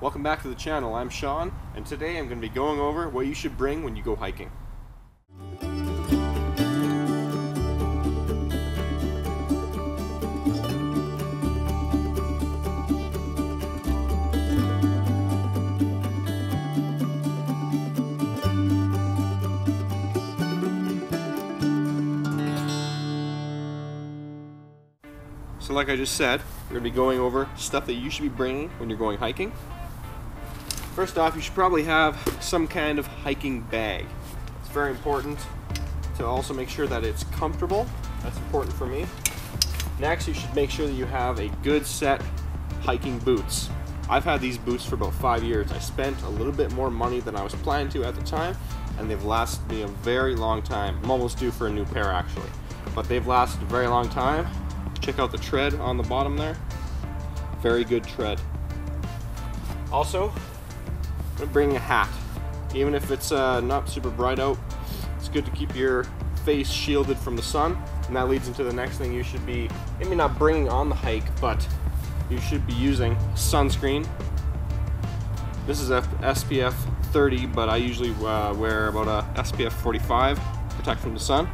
Welcome back to the channel, I'm Shawn, and today I'm going to be going over what you should bring when you go hiking. So like I just said, we're going to be going over stuff that you should be bringing when you're going hiking. First off, you should probably have some kind of hiking bag. It's very important to also make sure that it's comfortable. That's important for me. Next, you should make sure that you have a good set hiking boots. I've had these boots for about five years. I spent a little bit more money than I was planning to at the time, and they've lasted me a very long time. I'm almost due for a new pair actually, but they've lasted a very long time. Check out the tread on the bottom there. Very good tread. Also, I'm bringing a hat. Even if it's uh, not super bright out, it's good to keep your face shielded from the sun. And that leads into the next thing you should be, maybe not bringing on the hike, but you should be using sunscreen. This is F SPF 30, but I usually uh, wear about a SPF 45 to protect from the sun.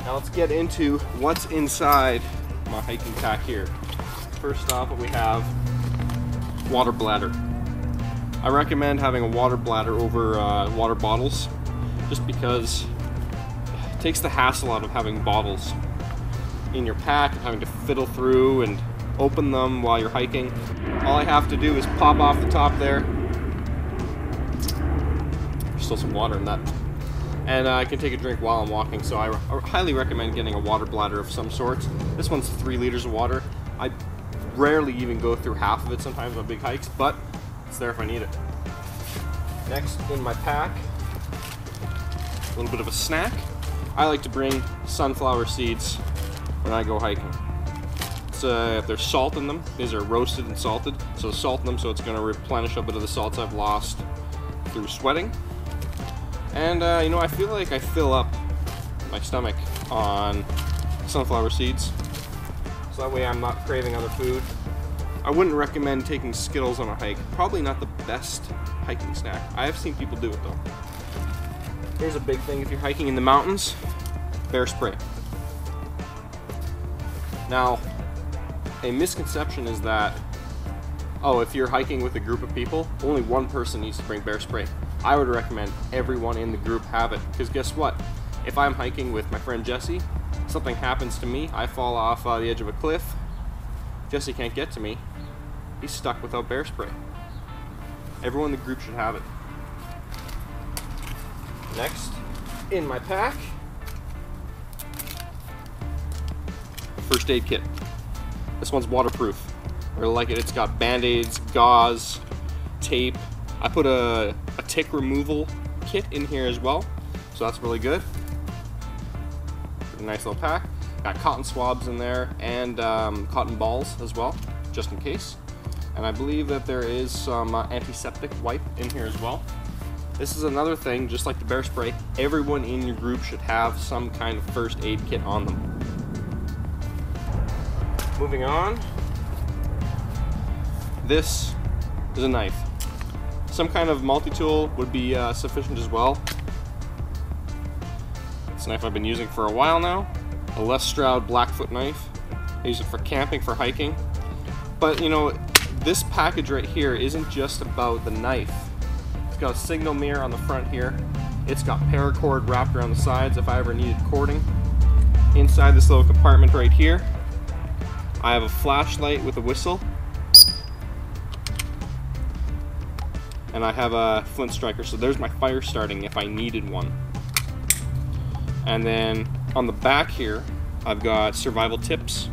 Now let's get into what's inside my hiking pack here. First off, we have, water bladder. I recommend having a water bladder over uh, water bottles, just because it takes the hassle out of having bottles in your pack and having to fiddle through and open them while you're hiking. All I have to do is pop off the top there. There's still some water in that and uh, I can take a drink while I'm walking. So I, I highly recommend getting a water bladder of some sort. This one's three liters of water. I rarely even go through half of it sometimes on big hikes, but it's there if I need it. Next in my pack, a little bit of a snack. I like to bring sunflower seeds when I go hiking. Uh, if there's salt in them, these are roasted and salted, so salt in them so it's going to replenish a bit of the salts I've lost through sweating. And, uh, you know, I feel like I fill up my stomach on sunflower seeds. So that way I'm not craving other food. I wouldn't recommend taking Skittles on a hike. Probably not the best hiking snack. I have seen people do it though. Here's a big thing if you're hiking in the mountains, bear spray. Now, a misconception is that, oh, if you're hiking with a group of people, only one person needs to bring bear spray. I would recommend everyone in the group have it. Because guess what? If I'm hiking with my friend Jesse, something happens to me, I fall off uh, the edge of a cliff, Jesse can't get to me, he's stuck without bear spray. Everyone in the group should have it. Next, in my pack, first aid kit. This one's waterproof. I really like it. It's got band-aids, gauze, tape, I put a, a tick removal kit in here as well, so that's really good. A nice little pack. Got cotton swabs in there and um, cotton balls as well, just in case. And I believe that there is some uh, antiseptic wipe in here as well. This is another thing, just like the bear spray, everyone in your group should have some kind of first aid kit on them. Moving on, this is a knife. Some kind of multi-tool would be uh, sufficient as well. It's a knife I've been using for a while now. A Les Stroud Blackfoot knife. I use it for camping, for hiking. But you know, this package right here isn't just about the knife. It's got a signal mirror on the front here. It's got paracord wrapped around the sides if I ever needed cording. Inside this little compartment right here, I have a flashlight with a whistle and I have a flint striker so there's my fire starting if I needed one and then on the back here I've got survival tips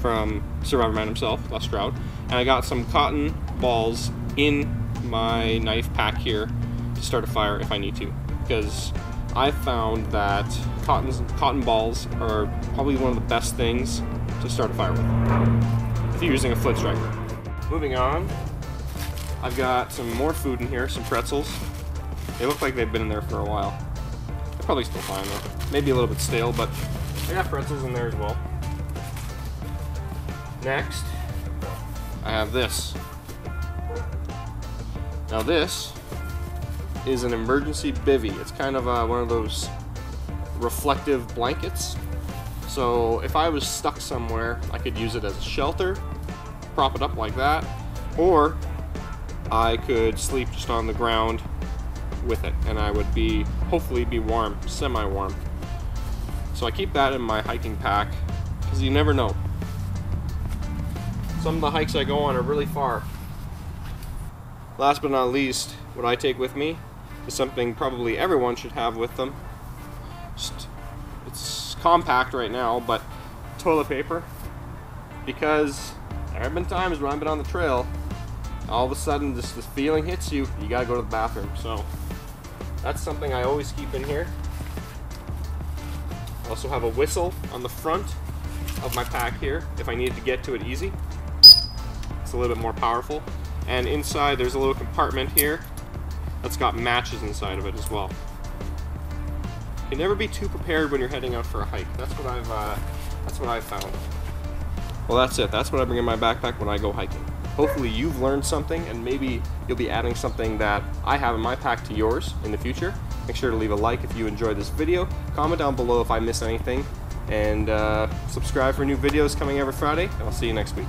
from Survivorman himself, Les Stroud and I got some cotton balls in my knife pack here to start a fire if I need to because I found that cotton, cotton balls are probably one of the best things to start a fire with if you're using a flint striker. Moving on, I've got some more food in here, some pretzels. They look like they've been in there for a while. Probably still fine though. Maybe a little bit stale, but I got pretzels in there as well. Next, I have this. Now this is an emergency bivy. It's kind of uh, one of those reflective blankets. So if I was stuck somewhere, I could use it as a shelter, prop it up like that, or I could sleep just on the ground with it and I would be hopefully be warm, semi-warm. So I keep that in my hiking pack because you never know. Some of the hikes I go on are really far. Last but not least, what I take with me is something probably everyone should have with them. It's compact right now, but toilet paper. Because there have been times when I've been on the trail, all of a sudden this, this feeling hits you, you gotta go to the bathroom. So that's something I always keep in here. I also have a whistle on the front of my pack here if I needed to get to it easy. It's a little bit more powerful. And inside there's a little compartment here that's got matches inside of it as well. You can never be too prepared when you're heading out for a hike. That's what I've uh, that's what I've found. Well, that's it. That's what I bring in my backpack when I go hiking. Hopefully you've learned something and maybe you'll be adding something that I have in my pack to yours in the future. Make sure to leave a like if you enjoyed this video. Comment down below if I miss anything. And uh, subscribe for new videos coming every Friday. And I'll see you next week.